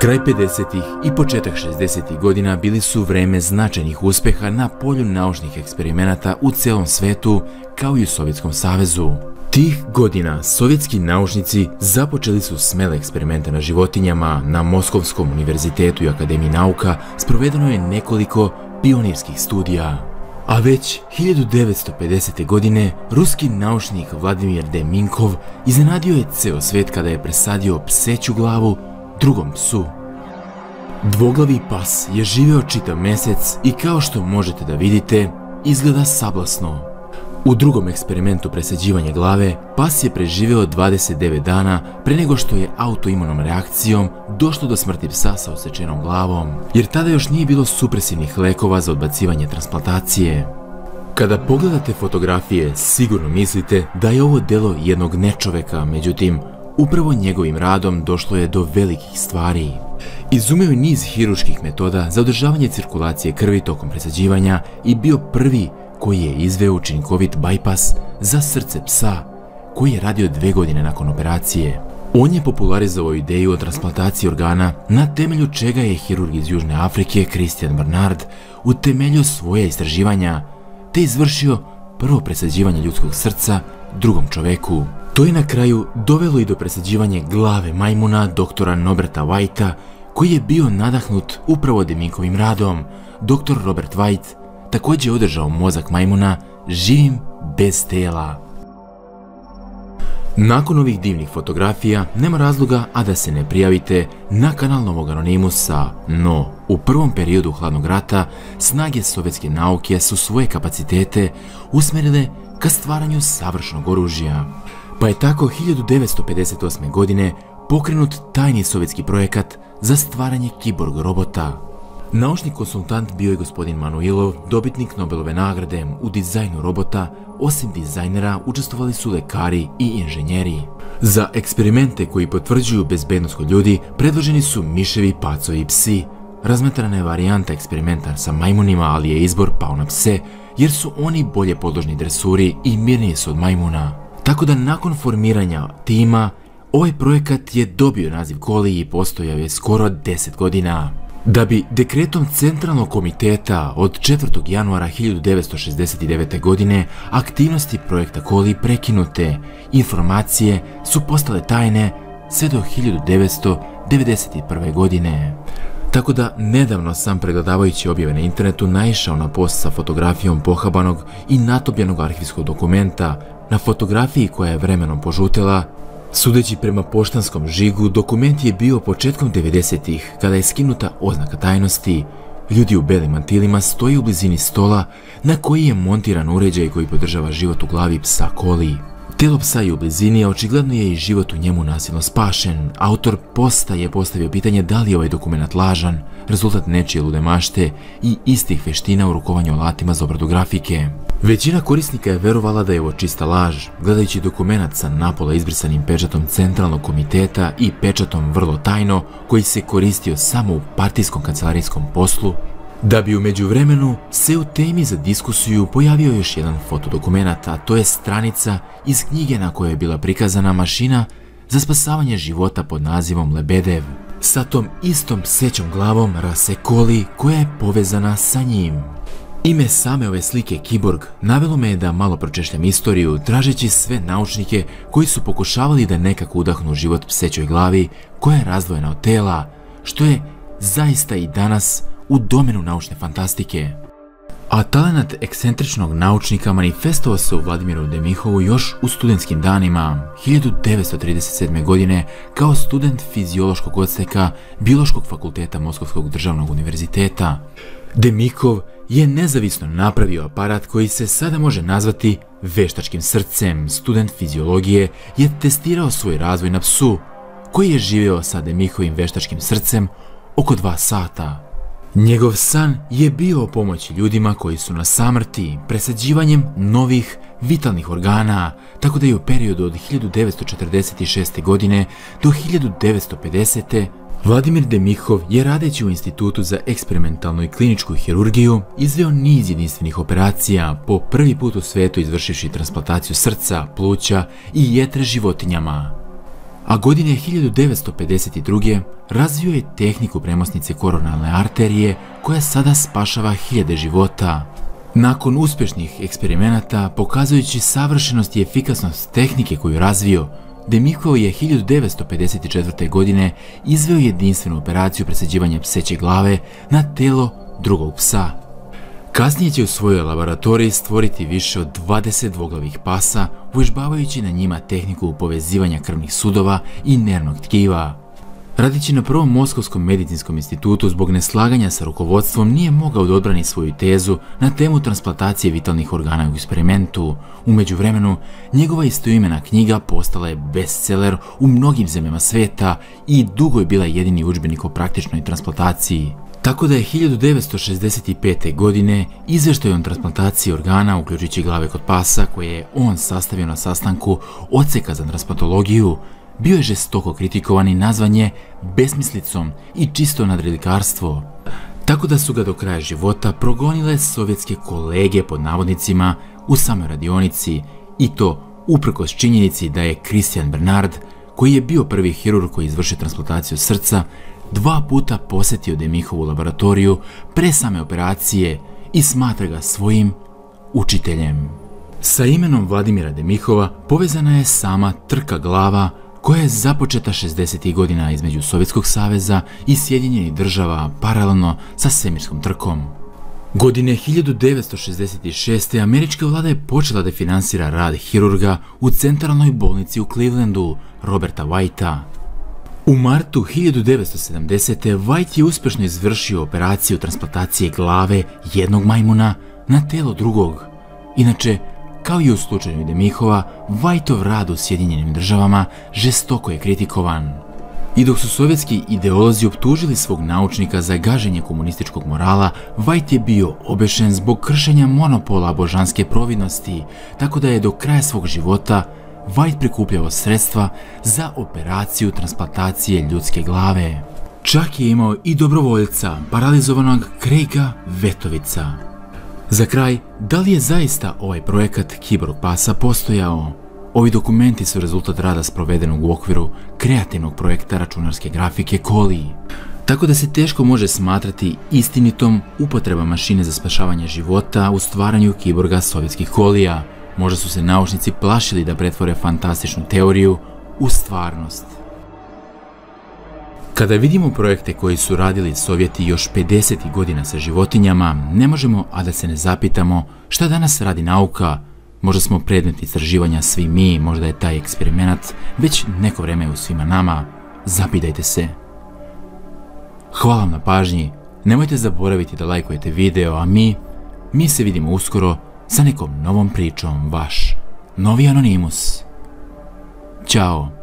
Kraj 50. i početak 60. godina bili su vreme značajnih uspeha na polju naučnih eksperimenata u celom svetu kao i u Sovjetskom savezu. Tih godina sovjetski naučnici započeli su smele eksperimente na životinjama, na Moskovskom univerzitetu i Akademiji nauka sprovedeno je nekoliko pionirskih studija. A već 1950. godine ruski naučnik Vladimir Deminkov iznenadio je ceo svet kada je presadio pseću glavu drugom psu. Dvoglavi pas je živeo čitav mesec i kao što možete da vidite, izgleda sablasno. U drugom eksperimentu presađivanja glave, pas je preživeo 29 dana pre nego što je autoimunom reakcijom došlo do smrti psa sa osečenom glavom, jer tada još nije bilo supresivnih lekova za odbacivanje transplantacije. Kada pogledate fotografije, sigurno mislite da je ovo delo jednog nečoveka, međutim, upravo njegovim radom došlo je do velikih stvari. Izumeo je niz hiruških metoda za održavanje cirkulacije krvi tokom presađivanja i bio prvi koji je izveo učinkovit bajpas za srce psa, koji je radio dve godine nakon operacije. On je popularizovao ideju o transplantaciji organa na temelju čega je hirurg iz Južne Afrike Christian Bernard utemeljio svoje istraživanja te izvršio prvo presađivanje ljudskog srca drugom čoveku. To je na kraju dovelo i do presađivanja glave majmuna doktora Noberta Whitea koji je bio nadahnut upravo Deminkovim radom. Dr. Robert White također je održao mozak majmuna živim bez tela. Nakon ovih divnih fotografija nema razloga a da se ne prijavite na kanal Novog Anonimusa, no u prvom periodu hladnog rata snage sovjetske nauke su svoje kapacitete usmerile ka stvaranju savršenog oružja. Pa je tako 1958. godine pokrenut tajni sovjetski projekat za stvaranje kiborg robota. Naučni konsultant bio je gospodin Manuilov, dobitnik Nobelove nagrade u dizajnu robota, osim dizajnera učestvovali su lekari i inženjeri. Za eksperimente koji potvrđuju bezbednost kod ljudi predloženi su miševi, pacovi i psi. Razmetrana je varijanta eksperimenta sa majmunima, ali je izbor pao na pse, jer su oni bolje podložni dresuri i mirniji su od majmuna. Tako da nakon formiranja tima, ovaj projekat je dobio naziv Koli i postojao je skoro 10 godina. Da bi dekretom Centralnog komiteta od 4. januara 1969. godine aktivnosti projekta Koli prekinute, informacije su postale tajne sve do 1991. godine. Tako da nedavno sam pregledavajući objave na internetu naišao na post sa fotografijom pohabanog i natopljenog arhivskog dokumenta. Na fotografiji koja je vremenom požutela, Sudeći prema poštanskom žigu, dokument je bio početkom 90-ih, kada je skinuta oznaka tajnosti. Ljudi u belim mantilima stoji u blizini stola na koji je montiran uređaj koji podržava život u glavi psa Koli. Telo psa je u blizini, a očigledno je i život u njemu nasilno spašen. Autor posta je postavio pitanje da li je ovaj dokument lažan, rezultat nečije lude mašte i istih veština u rukovanju alatima za obradu grafike. Većina korisnika je verovala da je ovo čista laž, gledajući dokument sa napola izbrisanim pečatom centralnog komiteta i pečatom vrlo tajno koji se koristio samo u partijskom kancelarijskom poslu, da bi umeđu vremenu se u temi za diskusiju pojavio još jedan fotodokument, a to je stranica iz knjige na kojoj je bila prikazana mašina za spasavanje života pod nazivom Lebedev, sa tom istom sećom glavom Rasekoli koja je povezana sa njim. Ime same ove slike Kiborg navelo me je da malo pročešljam istoriju, tražeći sve naučnike koji su pokušavali da nekako udahnu život psećoj glavi koja je razdvojena od tela, što je zaista i danas u domenu naučne fantastike. A talenat ekscentričnog naučnika manifestovao se u Vladimiru Demihovu još u studentskim danima 1937. godine kao student fiziološkog odseka Biološkog fakulteta Moskovskog državnog univerziteta. Demikov je nezavisno napravio aparat koji se sada može nazvati veštačkim srcem. Student fiziologije je testirao svoj razvoj na psu, koji je živio sa Demihovim veštačkim srcem oko dva sata. Njegov san je bio o ljudima koji su na samrti presađivanjem novih vitalnih organa, tako da je u periodu od 1946. godine do 1950. Vladimir Demihov je radeći u Institutu za eksperimentalnu i kliničku hirurgiju izveo niz jedinstvenih operacija, po prvi put u svetu izvršivši transplantaciju srca, pluća i jetre životinjama. a godine 1952. razvio je tehniku premosnice koronalne arterije koja sada spašava hiljade života. Nakon uspješnih eksperimenata, pokazujući savršenost i efikasnost tehnike koju razvio, Demikov je 1954. godine izveo jedinstvenu operaciju presađivanja pseće glave na telo drugog psa. Kasnije će u svojoj laboratoriji stvoriti više od 20 dvoglavih pasa, uvježbavajući na njima tehniku povezivanja krvnih sudova i nervnog tkiva. Radići na prvom Moskovskom medicinskom institutu zbog neslaganja sa rukovodstvom nije mogao da odbrani svoju tezu na temu transplantacije vitalnih organa u eksperimentu. U međuvremenu, njegova istoimena knjiga postala je bestseller u mnogim zemljama sveta i dugo je bila jedini udžbenik o praktičnoj transplantaciji. Tako da je 1965. godine izveštaj o transplantaciji organa, uključujući glave kod pasa, koje je on sastavio na sastanku odseka za transplantologiju, bio je žestoko kritikovan i nazvan je besmislicom i čisto nadrelikarstvo. Tako da su ga do kraja života progonile sovjetske kolege pod navodnicima u samoj radionici i to uprkos činjenici da je Christian Bernard, koji je bio prvi hirurg koji izvršio transplantaciju srca, dva puta posjetio Demihovu laboratoriju pre same operacije i smatra ga svojim učiteljem. Sa imenom Vladimira Demihova povezana je sama trka glava koja je započeta 60. godina između Sovjetskog saveza i Sjedinjenih država paralelno sa svemirskom trkom. Godine 1966. američka vlada je počela da finansira rad hirurga u centralnoj bolnici u Clevelandu, Roberta Whitea. U martu 1970. White je uspješno izvršio operaciju transplantacije glave jednog majmuna na telo drugog. Inače, kao i u slučaju Demihova, Whiteov rad u Sjedinjenim državama žestoko je kritikovan. I dok su sovjetski ideolozi optužili svog naučnika za gaženje komunističkog morala, White je bio obešen zbog kršenja monopola božanske providnosti, tako da je do kraja svog života White prikupljao sredstva za operaciju transplantacije ljudske glave. Čak je imao i dobrovoljca, paralizovanog Craiga Vetovica. Za kraj, da li je zaista ovaj projekat Kiborg Pasa postojao? Ovi dokumenti su rezultat rada sprovedenog u okviru kreativnog projekta računarske grafike Koli. Tako da se teško može smatrati istinitom upotreba mašine za spašavanje života u stvaranju kiborga sovjetskih kolija. Možda su se naučnici plašili da pretvore fantastičnu teoriju u stvarnost. Kada vidimo projekte koji su radili Sovjeti još 50. godina sa životinjama, ne možemo, a da se ne zapitamo šta danas radi nauka. Možda smo predmet istraživanja svi mi, možda je taj eksperiment već neko vreme u svima nama. Zapitajte se. Hvala vam na pažnji, nemojte zaboraviti da lajkujete video, a mi, mi se vidimo uskoro sa nekom novom pričom, vaš Novi Anonimus. Ćao.